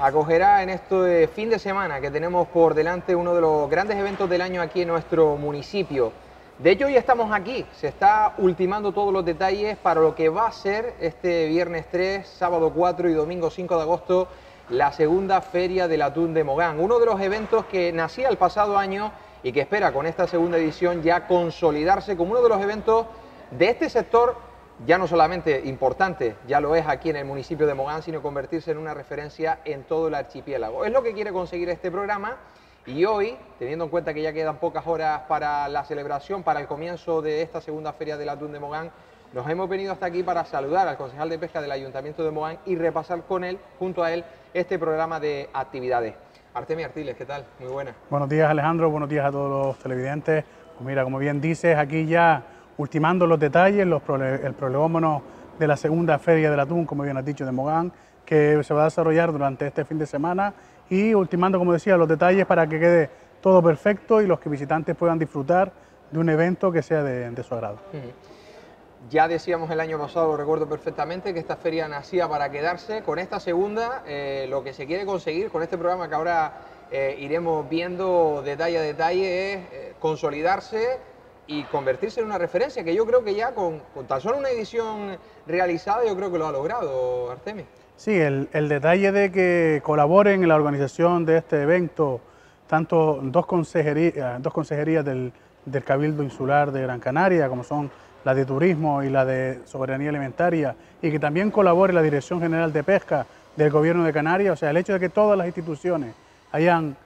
Acogerá en este fin de semana que tenemos por delante uno de los grandes eventos del año aquí en nuestro municipio. De hecho, hoy estamos aquí, se está ultimando todos los detalles para lo que va a ser este viernes 3, sábado 4 y domingo 5 de agosto la segunda Feria del Atún de Mogán, uno de los eventos que nacía el pasado año y que espera con esta segunda edición ya consolidarse como uno de los eventos de este sector ya no solamente importante, ya lo es aquí en el municipio de Mogán, sino convertirse en una referencia en todo el archipiélago. Es lo que quiere conseguir este programa y hoy, teniendo en cuenta que ya quedan pocas horas para la celebración, para el comienzo de esta segunda Feria del Atún de Mogán, nos hemos venido hasta aquí para saludar al concejal de pesca del Ayuntamiento de Mogán y repasar con él, junto a él, este programa de actividades. Artemio Artiles, ¿qué tal? Muy buenas. Buenos días Alejandro, buenos días a todos los televidentes. Pues mira, como bien dices, aquí ya ultimando los detalles, el prolegómono de la segunda Feria del Atún, como bien has dicho, de Mogán, que se va a desarrollar durante este fin de semana y ultimando, como decía, los detalles para que quede todo perfecto y los que visitantes puedan disfrutar de un evento que sea de, su agrado. Ya decíamos el año pasado, lo recuerdo perfectamente, que esta feria nacía para quedarse. Con esta segunda, eh, lo que se quiere conseguir con este programa que ahora eh, iremos viendo detalle a detalle es eh, consolidarse y convertirse en una referencia, que yo creo que ya con, tan solo una edición realizada, yo creo que lo ha logrado, Artemis. Sí, el, detalle de que colaboren en la organización de este evento tanto dos consejerías, dos consejerías del, del Cabildo Insular de Gran Canaria, como son la de Turismo y la de Soberanía Alimentaria, y que también colabore la Dirección General de Pesca del Gobierno de Canarias, o sea, el hecho de que todas las instituciones hayan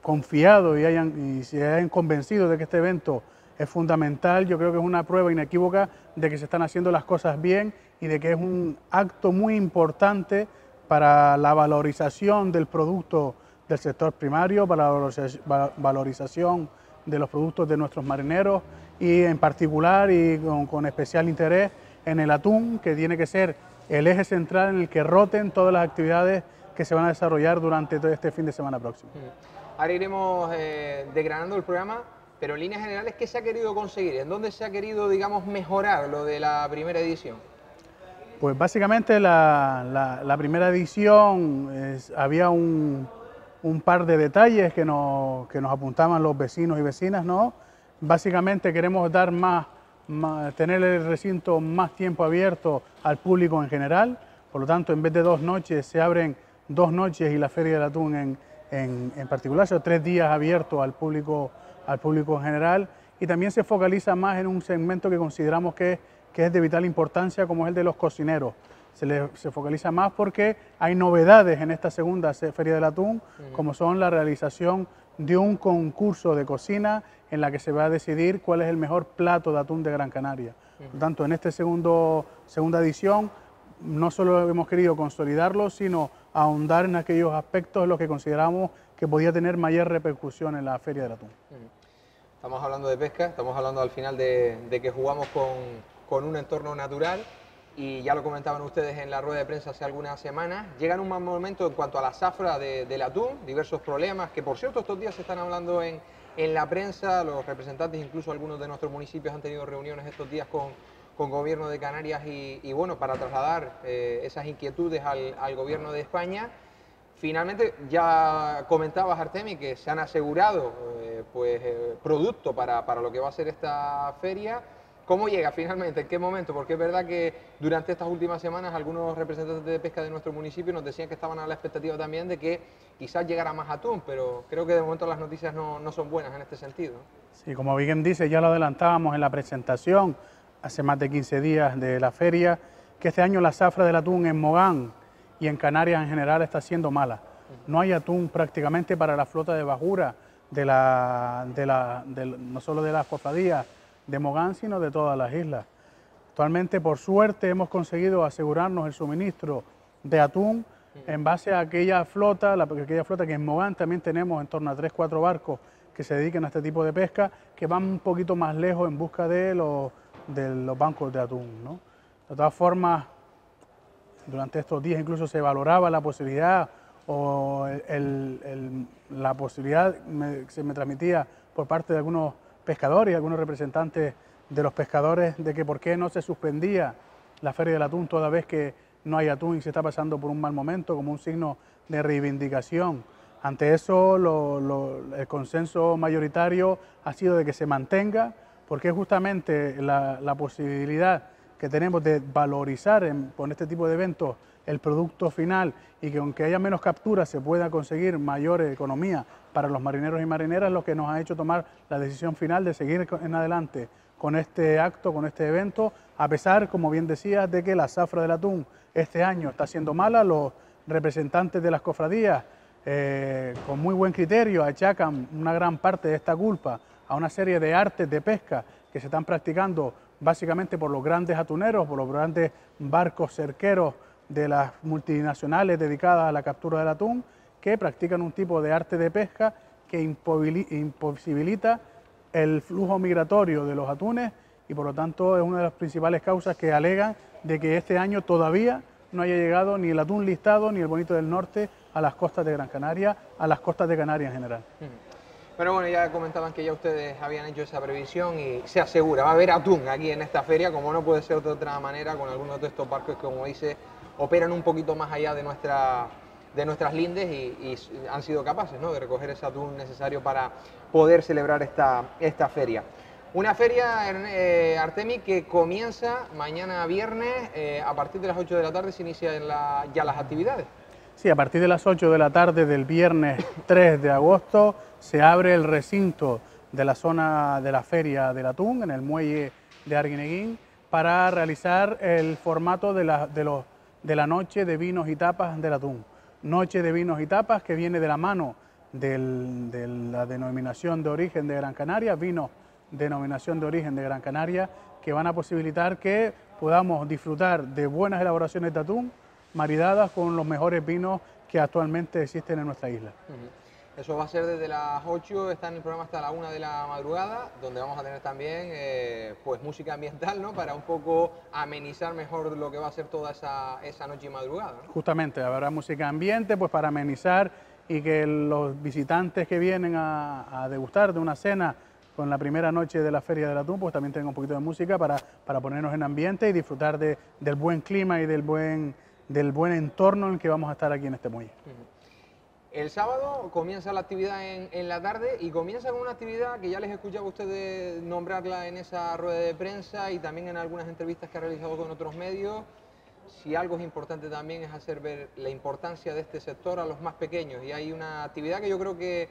confiado y, hayan, y se hayan convencido de que este evento es fundamental, yo creo que es una prueba inequívoca de que se están haciendo las cosas bien y de que es un acto muy importante para la valorización del producto del sector primario, para la valorización de los productos de nuestros marineros y en particular y con, especial interés en el atún, que tiene que ser el eje central en el que roten todas las actividades que se van a desarrollar durante todo este fin de semana próximo. Ahora iremos eh, desgranando el programa, pero en líneas generales, ¿qué se ha querido conseguir? ¿En dónde se ha querido, digamos, mejorar lo de la primera edición? Pues básicamente la, primera edición había un, un par de detalles que nos, que nos apuntaban los vecinos y vecinas, ¿no? Básicamente queremos dar más, tener el recinto más tiempo abierto al público en general, por lo tanto en vez de dos noches se abren dos noches y la Feria del Atún en, en, en particular, son tres días abiertos al público, al público en general y también se focaliza más en un segmento que consideramos que, que es de vital importancia como es el de los cocineros. Se, focaliza más porque hay novedades en esta segunda Feria del Atún, como son la realización de un concurso de cocina en la que se va a decidir cuál es el mejor plato de atún de Gran Canaria. Por tanto, en esta segunda edición no solo hemos querido consolidarlo, sino ahondar en aquellos aspectos en los que consideramos que podía tener mayor repercusión en la Feria del Atún. Estamos hablando de pesca, estamos hablando al final de, que jugamos con, con un entorno natural, y ya lo comentaban ustedes en la rueda de prensa hace algunas semanas, llegan un mal momento en cuanto a la zafra del atún, diversos problemas que por cierto estos días se están hablando en, en la prensa, los representantes, incluso algunos de nuestros municipios han tenido reuniones estos días con, con gobierno de Canarias y, bueno, para trasladar eh, esas inquietudes al, gobierno de España. Finalmente, ya comentabas, Artemi, que se han asegurado eh, pues, eh, producto para, para lo que va a ser esta feria. ¿Cómo llega finalmente? ¿En qué momento? Porque es verdad que durante estas últimas semanas algunos representantes de pesca de nuestro municipio nos decían que estaban a la expectativa también de que quizás llegara más atún, pero creo que de momento las noticias no, son buenas en este sentido. Sí, como bien dice, ya lo adelantábamos en la presentación hace más de 15 días de la feria, que este año la zafra del atún en Mogán y en Canarias en general está siendo mala. No hay atún prácticamente para la flota de bajura de la, de la, no solo de las cofradías, de Mogán, sino de todas las islas. Actualmente, por suerte, hemos conseguido asegurarnos el suministro de atún en base a aquella flota, la, aquella flota que en Mogán también tenemos en torno a 3-4 barcos que se dediquen a este tipo de pesca, que van un poquito más lejos en busca de los, de los bancos de atún. De todas formas, durante estos días incluso se valoraba la posibilidad o la posibilidad se me transmitía por parte de algunos pescadores y algunos representantes de los pescadores de que por qué no se suspendía la Feria del Atún toda vez que no hay atún y se está pasando por un mal momento como un signo de reivindicación. Ante eso, el consenso mayoritario ha sido de que se mantenga, porque es justamente la, posibilidad que tenemos de valorizar con este tipo de eventos el producto final y que aunque haya menos capturas se pueda conseguir mayor economía para los marineros y marineras, lo que nos ha hecho tomar la decisión final de seguir en adelante con este acto, con este evento, a pesar, como bien decía, de que la zafra del atún este año está siendo mala, los representantes de las cofradías eh, con muy buen criterio achacan una gran parte de esta culpa a una serie de artes de pesca que se están practicando básicamente por los grandes atuneros, por los grandes barcos cerqueros de las multinacionales dedicadas a la captura del atún, que practican un tipo de arte de pesca que imposibilita el flujo migratorio de los atunes y por lo tanto es una de las principales causas que alegan de que este año todavía no haya llegado ni el atún listado ni el bonito del norte a las costas de Gran Canaria, a las costas de Canarias en general. Pero bueno, ya comentaban que ya ustedes habían hecho esa previsión y se asegura, va a haber atún aquí en esta feria, como no puede ser de otra manera, con algunos de estos barcos que, como dice, operan un poquito más allá de nuestra de nuestras lindes y, han sido capaces ¿no? de recoger ese atún necesario para poder celebrar esta, esta feria. Una feria, eh, Artemi, que comienza mañana viernes, eh, a partir de las 8 de la tarde se inician ya las actividades. Sí, a partir de las 8 de la tarde del viernes 3 de agosto se abre el recinto de la zona de la Feria del Atún, en el muelle de Arguineguín, para realizar el formato de la, de, los, de la noche de vinos y tapas del atún. Noche de vinos y tapas que viene de la mano de la denominación de origen de Gran Canaria, vino denominación de origen de Gran Canaria, que van a posibilitar que podamos disfrutar de buenas elaboraciones de atún maridadas con los mejores vinos que actualmente existen en nuestra isla. Eso va a ser desde las 8, está en el programa hasta la 1 de la madrugada, donde vamos a tener también eh, pues música ambiental, ¿no? Para un poco amenizar mejor lo que va a ser toda esa, esa noche y madrugada. Justamente, habrá música ambiente, pues para amenizar y que los visitantes que vienen a, degustar de una cena con la primera noche de la Feria del Atún, pues también tengan un poquito de música para, para ponernos en ambiente y disfrutar de, del buen clima y del buen, del buen entorno en el que vamos a estar aquí en este muelle. El sábado comienza la actividad en, la tarde y comienza con una actividad que ya les he escuchado a ustedes nombrarla en esa rueda de prensa y también en algunas entrevistas que ha realizado con otros medios. Si algo es importante también es hacer ver la importancia de este sector a los más pequeños y hay una actividad que yo creo que,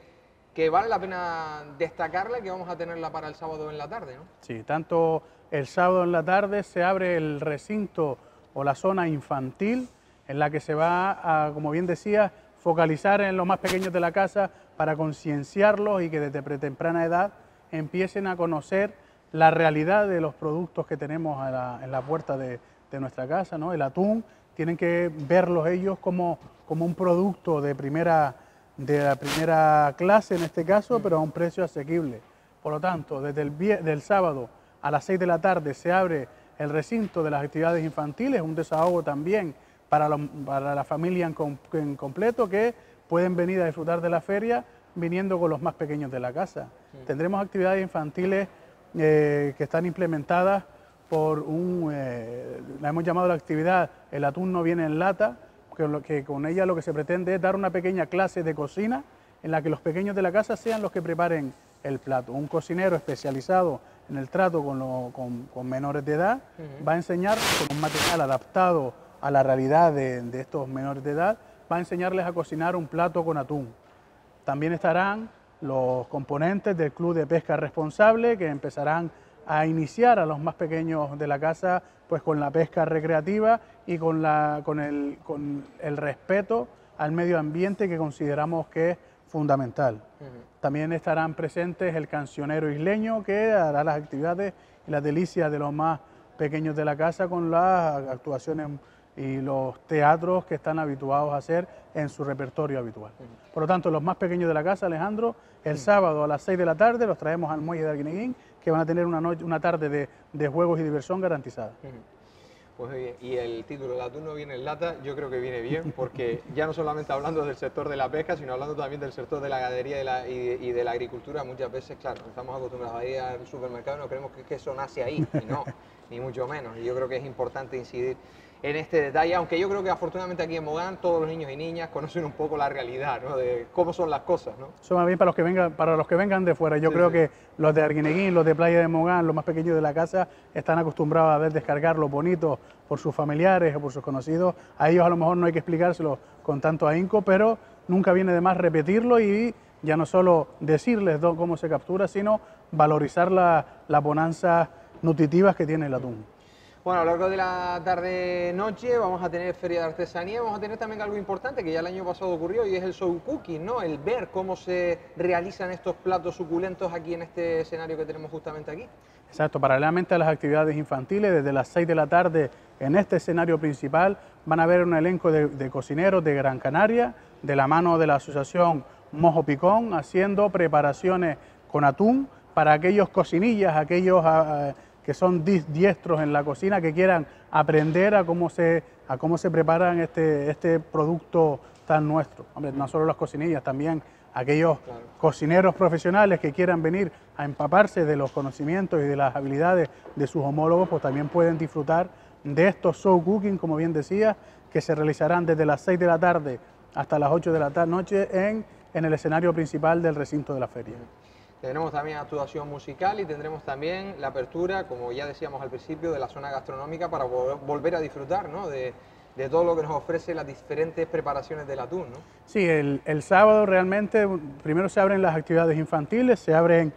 que vale la pena destacarla y que vamos a tenerla para el sábado en la tarde. ¿no? Sí, tanto el sábado en la tarde se abre el recinto o la zona infantil en la que se va a, como bien decía, focalizar en los más pequeños de la casa para concienciarlos y que desde pretemprana edad empiecen a conocer la realidad de los productos que tenemos en la puerta de, nuestra casa, ¿no? El atún, tienen que verlos ellos como, como un producto de primera, de la primera clase en este caso, pero a un precio asequible. Por lo tanto, desde el del sábado a las 6 de la tarde se abre el recinto de las actividades infantiles, un desahogo también para, la familia en, completo que pueden venir a disfrutar de la feria viniendo con los más pequeños de la casa. Tendremos actividades infantiles eh, que están implementadas por un, eh, la hemos llamado la actividad El atún no viene en lata, que, que con ella lo que se pretende es dar una pequeña clase de cocina en la que los pequeños de la casa sean los que preparen el plato. Un cocinero especializado en el trato con, menores de edad va a enseñar con un material adaptado a la realidad de, estos menores de edad, va a enseñarles a cocinar un plato con atún. También estarán los componentes del Club de Pesca Responsable que empezarán a iniciar a los más pequeños de la casa pues con la pesca recreativa y con, la, con, el, con el respeto al medio ambiente que consideramos que es fundamental. También estarán presentes el cancionero isleño que hará las actividades y las delicias de los más pequeños de la casa con las actuaciones y los teatros que están habituados a hacer en su repertorio habitual. Por lo tanto, los más pequeños de la casa, Alejandro, el sábado a las 6 de la tarde los traemos al muelle de Arguineguín, que van a tener una, noche, una tarde de, juegos y diversión garantizada. Pues y el título, el atún no viene en lata, yo creo que viene bien, porque ya no solamente hablando del sector de la pesca, sino hablando también del sector de la ganadería y, de, la agricultura, muchas veces, claro, estamos acostumbrados a ir al supermercado y no creemos que, que eso nace ahí, y no, ni mucho menos. Y yo creo que es importante incidir en este detalle, aunque yo creo que afortunadamente aquí en Mogán todos los niños y niñas conocen un poco la realidad, ¿no? De cómo son las cosas, ¿no? Eso más bien para los que vengan, para los que vengan de fuera. Yo creo que los de Arguineguín, los de Playa de Mogán, los más pequeños de la casa, están acostumbrados a ver descargar lo bonito por sus familiares o por sus conocidos. A ellos a lo mejor no hay que explicárselo con tanto ahínco, pero nunca viene de más repetirlo y ya no solo decirles cómo se captura, sino valorizar las bonanzas nutritivas que tiene el atún. Bueno, a lo largo de la tarde-noche vamos a tener feria de artesanía, vamos a tener también algo importante que ya el año pasado ocurrió y es el show cooking, ¿no? El ver cómo se realizan estos platos suculentos aquí en este escenario que tenemos justamente aquí. Exacto, paralelamente a las actividades infantiles, desde las 6 de la tarde en este escenario principal van a haber un elenco de, cocineros de Gran Canaria, de la mano de la asociación Mojo Picón, haciendo preparaciones con atún para aquellos cocinillas, aquellos... Ah, que son diestros en la cocina, que quieran aprender a cómo se, a cómo se preparan este, este producto tan nuestro. no solo las cocinillas, también aquellos cocineros profesionales que quieran venir a empaparse de los conocimientos y de las habilidades de sus homólogos, pues también pueden disfrutar de estos show cooking, como bien decía, que se realizarán desde las 6 de la tarde hasta las 8 de la noche en, en el escenario principal del recinto de la feria. Tendremos también actuación musical y tendremos también la apertura, como ya decíamos al principio, de la zona gastronómica para volver a disfrutar de, todo lo que nos ofrece las diferentes preparaciones del atún. ¿no? Sí, el, sábado realmente primero se abren las actividades infantiles, se abren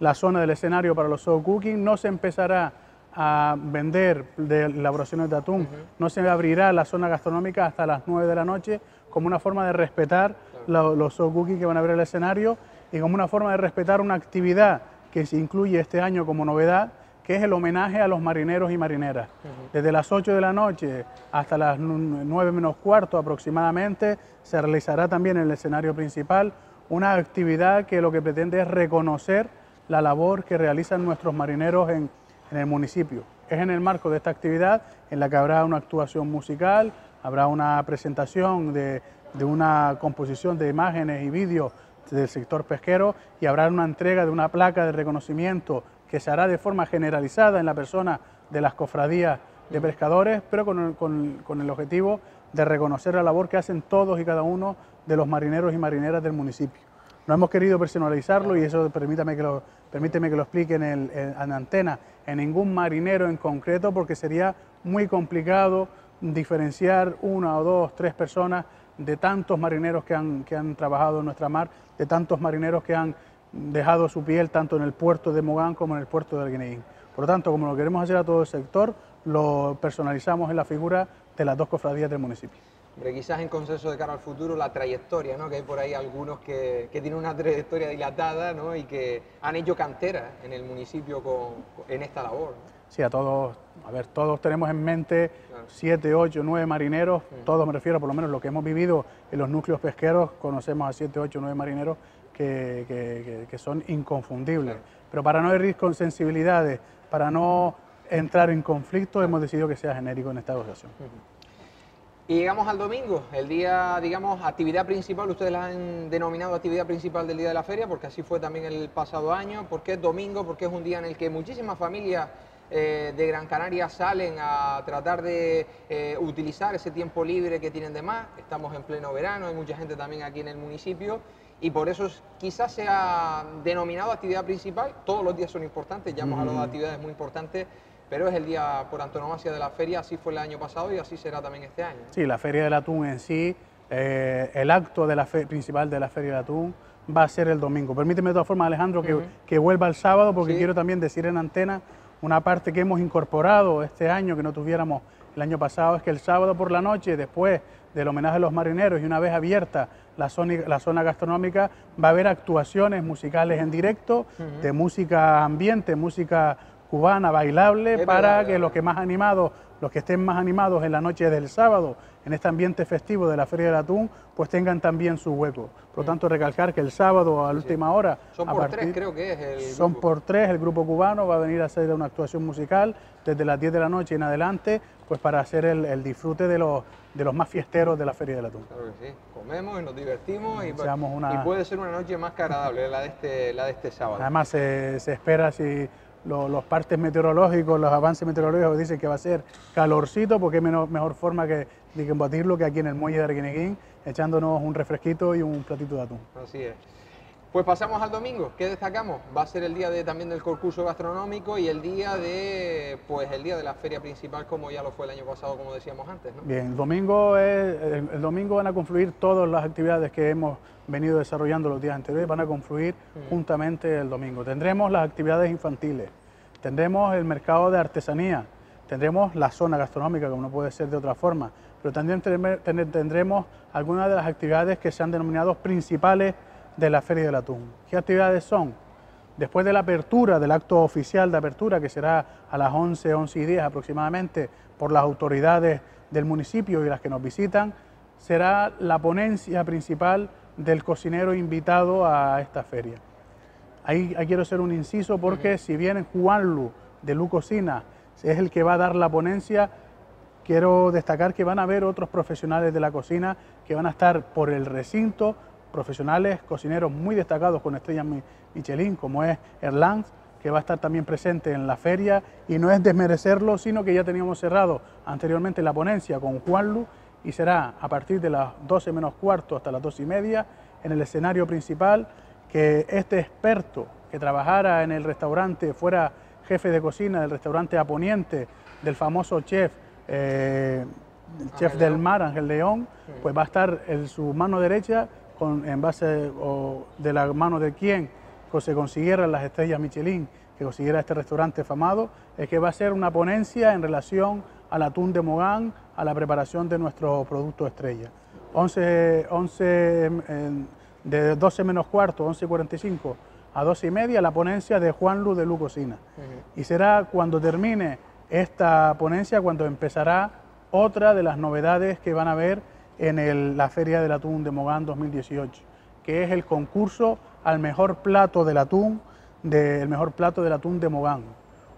la zona del escenario para los show cooking, no se empezará a vender de elaboraciones de atún, no se abrirá la zona gastronómica hasta las 9 de la noche como una forma de respetar los show cooking que van a abrir el escenario y como una forma de respetar una actividad que se incluye este año como novedad, que es el homenaje a los marineros y marineras. Desde las 8 de la noche hasta las 9 menos cuarto aproximadamente se realizará también en el escenario principal una actividad que lo que pretende es reconocer la labor que realizan nuestros marineros en, el municipio. Es en el marco de esta actividad en la que habrá una actuación musical, habrá una presentación de, de una composición de imágenes y vídeos del sector pesquero y habrá una entrega de una placa de reconocimiento que se hará de forma generalizada en la persona de las cofradías de pescadores, pero con el, objetivo de reconocer la labor que hacen todos y cada uno de los marineros y marineras del municipio. No hemos querido personalizarlo y eso permítame que lo, permíteme que lo explique en, el, en antena, en ningún marinero en concreto, porque sería muy complicado diferenciar una o dos, tres personas de tantos marineros que han, que han trabajado en nuestra mar, de tantos marineros que han dejado su piel tanto en el puerto de Mogán como en el puerto de Alguineguín. Por lo tanto, como lo queremos hacer a todo el sector, lo personalizamos en la figura de las dos cofradías del municipio. Quizás en consenso de cara al futuro la trayectoria, ¿no? que hay por ahí algunos que, que tienen una trayectoria dilatada ¿no? y que han hecho cantera en el municipio con, en esta labor. Sí, a todos, a ver, todos tenemos en mente siete, ocho, nueve marineros, todos me refiero por lo menos lo que hemos vivido en los núcleos pesqueros, conocemos a siete, ocho, nueve marineros que, que, son inconfundibles. Pero para no herir con sensibilidades, para no entrar en conflicto, hemos decidido que sea genérico en esta asociación. Y llegamos al domingo, el día, digamos, actividad principal, ustedes la han denominado actividad principal del día de la feria, porque así fue también el pasado año, porque es domingo, porque es un día en el que muchísimas familias eh, de Gran Canaria salen a tratar de eh, utilizar ese tiempo libre que tienen de más, estamos en pleno verano, hay mucha gente también aquí en el municipio, y por eso quizás sea denominado actividad principal, todos los días son importantes, ya hemos hablado de actividades muy importantes, pero es el día por antonomasia de la feria, así fue el año pasado y así será también este año. Sí, la Feria del Atún en sí, eh, el acto de la principal de la Feria del Atún va a ser el domingo. Permíteme de todas formas, Alejandro, que, que vuelva el sábado, porque quiero también decir en antena una parte que hemos incorporado este año, que no tuviéramos el año pasado, es que el sábado por la noche, después del homenaje a los marineros y una vez abierta la zona, la zona gastronómica, va a haber actuaciones musicales en directo, de música ambiente, música cubana bailable para que los que más animados, los que estén más animados en la noche del sábado, en este ambiente festivo de la Feria del Atún, pues tengan también su hueco. Por lo tanto, recalcar que el sábado a la última hora... Son por tres, creo que es el Son por tres, el grupo cubano va a venir a hacer una actuación musical desde las 10 de la noche en adelante, pues para hacer el, disfrute de los, de los más fiesteros de la Feria del Atún. Claro que sí, comemos y nos divertimos y, puede ser una noche más que agradable la de este, la de este sábado. Además, se, se espera si los partes meteorológicos, los avances meteorológicos dicen que va a ser calorcito, porque es mejor forma que, de combatirlo que aquí en el muelle de Arqueneguín, echándonos un refresquito y un platito de atún. Así es. Pues pasamos al domingo, ¿qué destacamos? Va a ser el día de, también del concurso gastronómico y el día de pues el día de la feria principal como ya lo fue el año pasado, como decíamos antes. ¿no? Bien, el domingo, es, el, domingo van a confluir todas las actividades que hemos venido desarrollando los días anteriores, van a confluir mm. juntamente el domingo. Tendremos las actividades infantiles, tendremos el mercado de artesanía, tendremos la zona gastronómica, como no puede ser de otra forma, pero también tendremos algunas de las actividades que se han denominado principales de la Feria del Atún. ¿Qué actividades son? Después de la apertura, del acto oficial de apertura, que será a las 11, 11 y 10 aproximadamente por las autoridades del municipio y las que nos visitan, será la ponencia principal del cocinero invitado a esta feria. Ahí, quiero hacer un inciso porque si bien Juan Lu de Lu Cocina es el que va a dar la ponencia, quiero destacar que van a haber otros profesionales de la cocina que van a estar por el recinto profesionales, cocineros muy destacados con estrellas Michelin, como es Erlanz, que va a estar también presente en la feria, y no es desmerecerlo, sino que ya teníamos cerrado anteriormente la ponencia con Juanlu, y será a partir de las 12 menos cuarto hasta las 2 y media, en el escenario principal, que este experto que trabajara en el restaurante, fuera jefe de cocina del restaurante Aponiente, del famoso chef, eh, chef del mar, Ángel León, pues va a estar en su mano derecha en base de la mano de quién se consiguieran las estrellas Michelin, que consiguiera este restaurante famado, es que va a ser una ponencia en relación al atún de Mogán, a la preparación de nuestro producto estrella. 11, 11 de 12 menos cuarto, 11.45 a 12 y media, la ponencia de Juan Lu de Lu Cocina. Y será cuando termine esta ponencia, cuando empezará otra de las novedades que van a ver en la Feria del Atún de Mogán 2018, que es el concurso al mejor plato del atún, del mejor plato del atún de Mogán.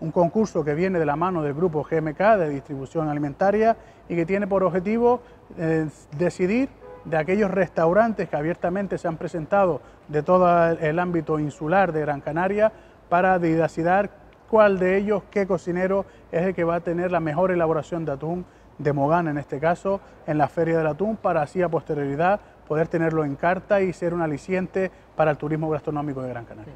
Un concurso que viene de la mano del grupo GMK de distribución alimentaria y que tiene por objetivo eh, decidir de aquellos restaurantes que abiertamente se han presentado de todo el ámbito insular de Gran Canaria para decidir cuál de ellos, qué cocinero es el que va a tener la mejor elaboración de atún de Mogán en este caso, en la Feria del Atún, para así a posterioridad poder tenerlo en carta y ser un aliciente para el turismo gastronómico de Gran Canaria.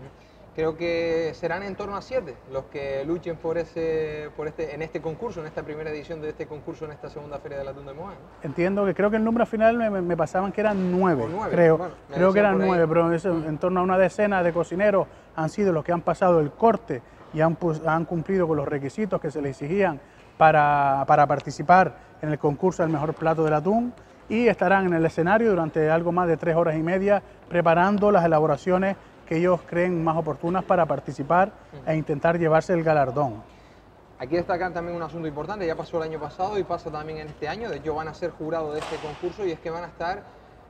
Creo que serán en torno a siete los que luchen por ese, por este, en este concurso, en esta primera edición de este concurso, en esta segunda Feria del Atún de Mogán. Entiendo que creo que el número final me, pasaban que eran nueve, creo, creo que eran nueve, pero en torno a una decena de cocineros han sido los que han pasado el corte y han, han cumplido con los requisitos que se les exigían para, participar en el concurso del mejor plato del atún y estarán en el escenario durante algo más de tres horas y media preparando las elaboraciones que ellos creen más oportunas para participar e intentar llevarse el galardón. Aquí destacan también un asunto importante, ya pasó el año pasado y pasa también en este año, de hecho van a ser jurados de este concurso y es que van a estar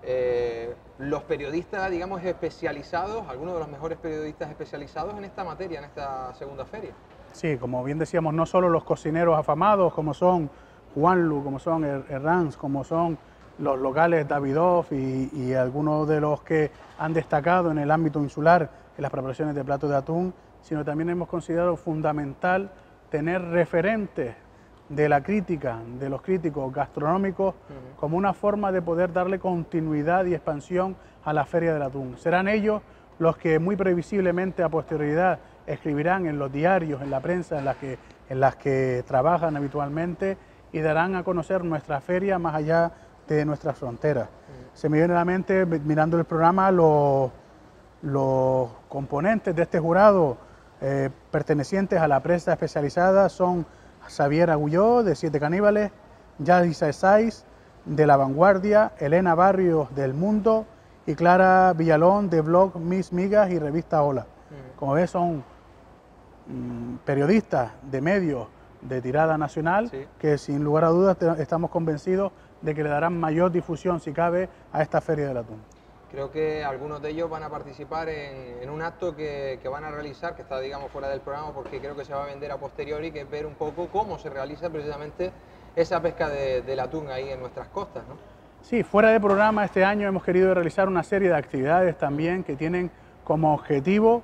eh, los periodistas, digamos, especializados, algunos de los mejores periodistas especializados en esta materia, en esta segunda feria. Sí, como bien decíamos, no solo los cocineros afamados como son Juanlu, como son Herranz, como son los locales Davidoff y, algunos de los que han destacado en el ámbito insular en las preparaciones de platos de atún, sino también hemos considerado fundamental tener referentes de la crítica, de los críticos gastronómicos, como una forma de poder darle continuidad y expansión a la Feria del Atún. Serán ellos los que muy previsiblemente a posterioridad escribirán en los diarios, en la prensa en las que, en las que trabajan habitualmente y darán a conocer nuestra feria más allá de nuestras fronteras. Se me viene a la mente, mirando el programa, los, los componentes de este jurado eh, pertenecientes a la prensa especializada son Xavier Agulló, de Siete Caníbales, Yadisa Esais, de La Vanguardia, Elena Barrios, del Mundo, y Clara Villalón, de blog Mis Migas y revista Hola. Como ves, son Mm, periodistas de medios de tirada nacional que sin lugar a dudas estamos convencidos de que le darán mayor difusión, si cabe, a esta Feria del Atún. Creo que algunos de ellos van a participar en, un acto que, van a realizar, que está, digamos, fuera del programa, porque creo que se va a vender a posteriori, que es ver un poco cómo se realiza precisamente esa pesca del atún ahí en nuestras costas, ¿no? Sí, fuera de programa este año hemos querido realizar una serie de actividades también que tienen como objetivo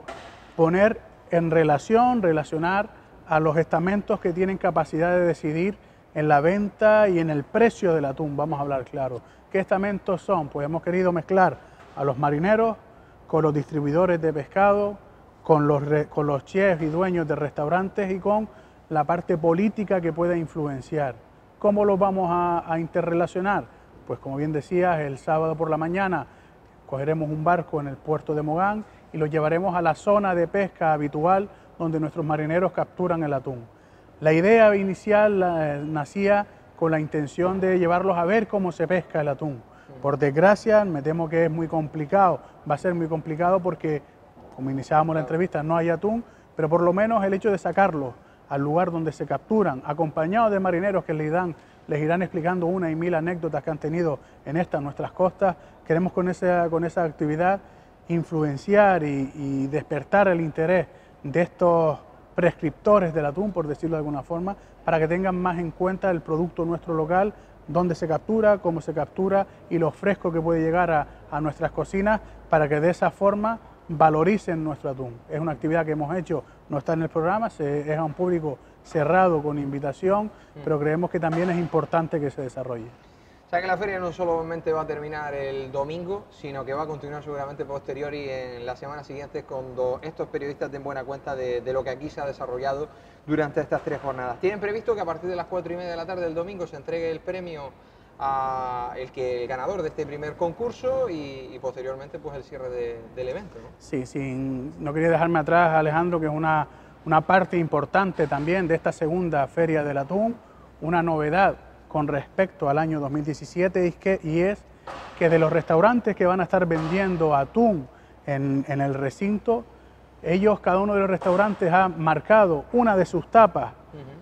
poner en relación, relacionar a los estamentos que tienen capacidad de decidir en la venta y en el precio del atún, vamos a hablar claro. ¿Qué estamentos son? Pues hemos querido mezclar a los marineros con los distribuidores de pescado, con los, con los chefs y dueños de restaurantes y con la parte política que pueda influenciar. ¿Cómo los vamos a, a interrelacionar? Pues como bien decías, el sábado por la mañana cogeremos un barco en el puerto de Mogán y lo llevaremos a la zona de pesca habitual donde nuestros marineros capturan el atún. La idea inicial eh, nacía con la intención de llevarlos a ver cómo se pesca el atún. Por desgracia, me temo que es muy complicado, va a ser muy complicado porque, como iniciábamos la entrevista, no hay atún, pero por lo menos el hecho de sacarlos al lugar donde se capturan, acompañados de marineros que les, dan, les irán explicando una y mil anécdotas que han tenido en estas nuestras costas, queremos con esa, con esa actividad influenciar y, despertar el interés de estos prescriptores del atún, por decirlo de alguna forma, para que tengan más en cuenta el producto nuestro local, dónde se captura, cómo se captura y lo fresco que puede llegar a, a nuestras cocinas, para que de esa forma valoricen nuestro atún. Es una actividad que hemos hecho, no está en el programa, es a un público cerrado con invitación, mm. pero creemos que también es importante que se desarrolle. Sea que la feria no solamente va a terminar el domingo, sino que va a continuar seguramente posterior y en las semanas siguientes cuando estos periodistas den buena cuenta de, de, lo que aquí se ha desarrollado durante estas tres jornadas. Tienen previsto que a partir de las cuatro y media de la tarde del domingo se entregue el premio a el que ganador de este primer concurso y, posteriormente pues el cierre del evento. ¿no? Sí, sí, no quería dejarme atrás Alejandro, que es una, una parte importante también de esta segunda Feria del Atún, una novedad con respecto al año 2017 y, que, y es que de los restaurantes que van a estar vendiendo atún en, en el recinto, ellos, cada uno de los restaurantes ha marcado una de sus tapas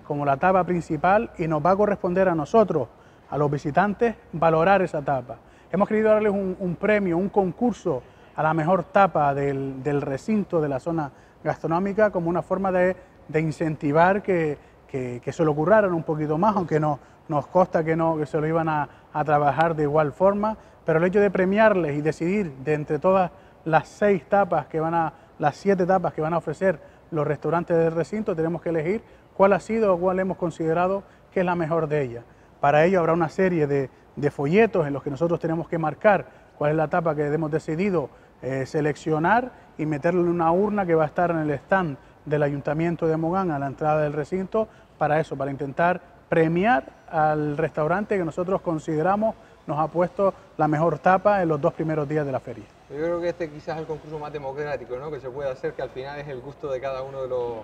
como la tapa principal y nos va a corresponder a nosotros a los visitantes valorar esa tapa. Hemos querido darles un, premio, un concurso a la mejor tapa del, recinto de la zona gastronómica como una forma de, incentivar que, se lo curraran un poquito más, aunque no, nos consta que, no, que se lo iban a, trabajar de igual forma, pero el hecho de premiarles y decidir de entre todas las seis tapas que van a, las siete tapas que van a ofrecer los restaurantes del recinto, tenemos que elegir cuál ha sido o cuál hemos considerado que es la mejor de ellas. Para ello habrá una serie de, folletos en los que nosotros tenemos que marcar cuál es la etapa que hemos decidido eh, seleccionar y meterlo en una urna que va a estar en el stand del Ayuntamiento de Mogán a la entrada del recinto para eso, para intentar premiar al restaurante que nosotros consideramos nos ha puesto la mejor tapa en los dos primeros días de la feria. Yo creo que este quizás es el concurso más democrático ¿no? que se puede hacer, que al final es el gusto de cada uno de los,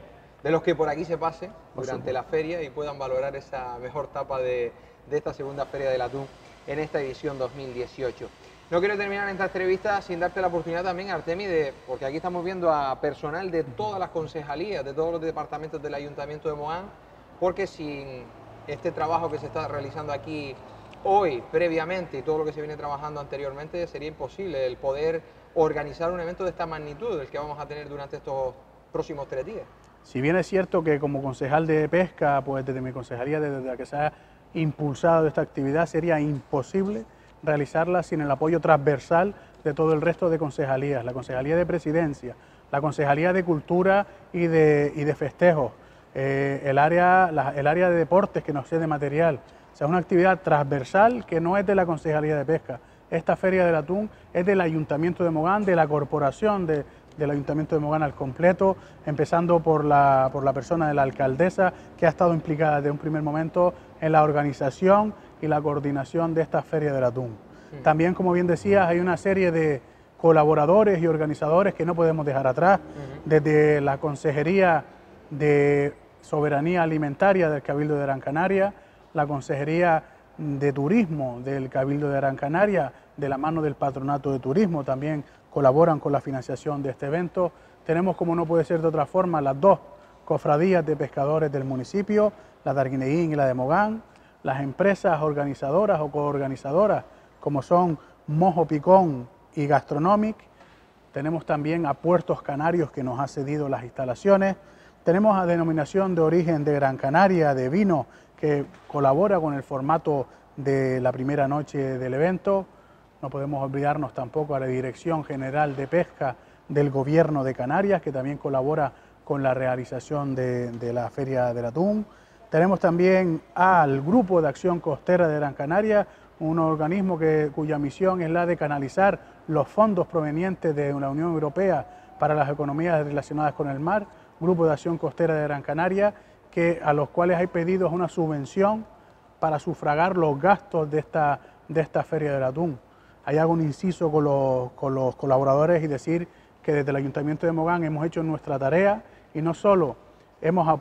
de los que por aquí se pase durante la feria y puedan valorar esa mejor tapa de, de esta segunda Feria del Atún en esta edición 2018. No quiero terminar esta entrevista sin darte la oportunidad también, Artemi, de, porque aquí estamos viendo a personal de todas las concejalías, de todos los departamentos del Ayuntamiento de Moán, porque sin este trabajo que se está realizando aquí hoy, previamente, y todo lo que se viene trabajando anteriormente, sería imposible el poder organizar un evento de esta magnitud, el que vamos a tener durante estos próximos tres días. Si bien es cierto que como concejal de pesca, pues desde mi concejalía, desde la que sea impulsado esta actividad, sería imposible realizarla sin el apoyo transversal de todo el resto de concejalías, la Concejalía de Presidencia, la Concejalía de Cultura y de, y de Festejos, eh, el, área, el área de deportes que nos cede material. O sea, es una actividad transversal que no es de la Concejalía de Pesca. Esta Feria del Atún es del Ayuntamiento de Mogán, de la Corporación de, del Ayuntamiento de Mogán al completo, empezando por la, por la persona de la alcaldesa, que ha estado implicada desde un primer momento en la organización y la coordinación de esta Feria del Atún. También, como bien decías, hay una serie de colaboradores y organizadores que no podemos dejar atrás, desde la Consejería de Soberanía Alimentaria del Cabildo de Gran Canaria, la Consejería de Turismo del Cabildo de Gran Canaria, de la mano del Patronato de Turismo, también colaboran con la financiación de este evento. Tenemos, como no puede ser de otra forma, las dos cofradías de pescadores del municipio, la de Arguineguín y la de Mogán, las empresas organizadoras o coorganizadoras como son Mojo Picón y Gastronomic. Tenemos también a Puertos Canarios que nos ha cedido las instalaciones. Tenemos a Denominación de Origen de Gran Canaria de Vino que colabora con el formato de la primera noche del evento. No podemos olvidarnos tampoco a la Dirección General de Pesca del Gobierno de Canarias, que también colabora con la realización de, la Feria del Atún. Tenemos también al Grupo de Acción Costera de Gran Canaria, un organismo que, cuya misión es la de canalizar los fondos provenientes de la Unión Europea para las economías relacionadas con el mar, Grupo de Acción Costera de Gran Canaria, que, a los cuales hay pedido una subvención para sufragar los gastos de esta, de esta Feria del Atún. Hay hago un inciso con los, con los colaboradores y decir que desde el Ayuntamiento de Mogán hemos hecho nuestra tarea y no solo hemos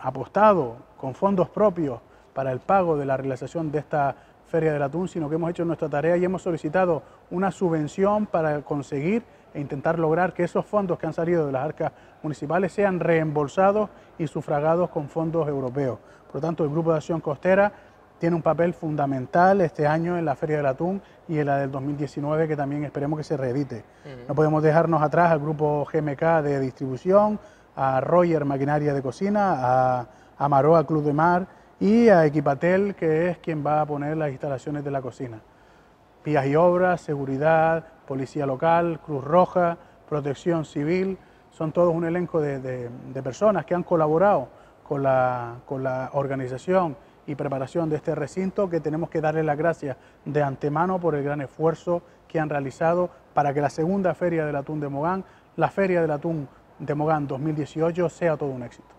apostado con fondos propios para el pago de la realización de esta Feria del Atún, sino que hemos hecho nuestra tarea y hemos solicitado una subvención para conseguir e intentar lograr que esos fondos que han salido de las arcas municipales sean reembolsados y sufragados con fondos europeos. Por lo tanto, el Grupo de Acción Costera tiene un papel fundamental este año en la Feria del Atún y en la del 2019 que también esperemos que se reedite. No podemos dejarnos atrás al grupo GMK de distribución, a Roger Maquinaria de Cocina, a, a Maroa Club de Mar y a Equipatel, que es quien va a poner las instalaciones de la cocina. Vías y obras, seguridad, policía local, Cruz Roja, protección civil, son todos un elenco de, personas que han colaborado con la, con la organización y preparación de este recinto, que tenemos que darle las gracias de antemano por el gran esfuerzo que han realizado para que la segunda Feria del Atún de Mogán, la Feria del Atún de Mogán 2018, sea todo un éxito.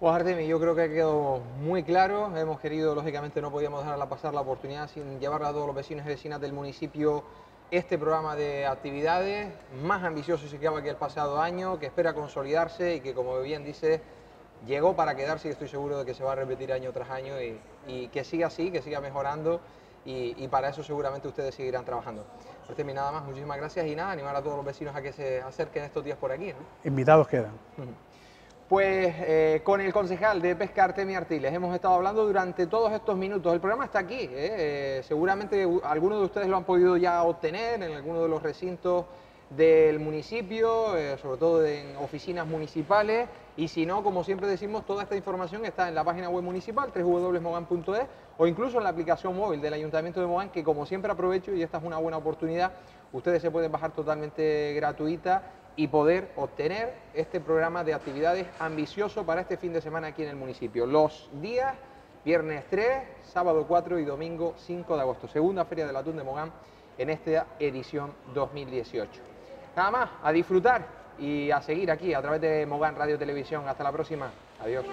Pues Artemi, yo creo que ha quedado muy claro. Hemos querido, lógicamente, no podíamos dejarla pasar la oportunidad sin llevar a todos los vecinos y vecinas del municipio este programa de actividades más ambicioso si cabe que el pasado año, que espera consolidarse y que, como bien dice, llegó para quedarse y estoy seguro de que se va a repetir año tras año y, que siga así, que siga mejorando y, para eso seguramente ustedes seguirán trabajando. Artemi, nada más, muchísimas gracias y nada, animar a todos los vecinos a que se acerquen estos días por aquí. Invitados quedan. Pues eh, con el concejal de Pesca Artemio Artiles hemos estado hablando durante todos estos minutos. El programa está aquí, ¿eh? Eh, seguramente algunos de ustedes lo han podido ya obtener en alguno de los recintos del municipio, sobre todo en oficinas municipales, y si no, como siempre decimos, toda esta información está en la página web municipal, www.mogan.es, o incluso en la aplicación móvil del Ayuntamiento de Mogán, que como siempre aprovecho, y esta es una buena oportunidad, ustedes se pueden bajar totalmente gratuita y poder obtener este programa de actividades ambicioso para este fin de semana aquí en el municipio. Los días, viernes 3, sábado 4 y domingo 5 de agosto. Segunda Feria del Atún de Mogán en esta edición 2018. Nada más, a disfrutar y a seguir aquí a través de Mogán Radio Televisión. Hasta la próxima. Adiós.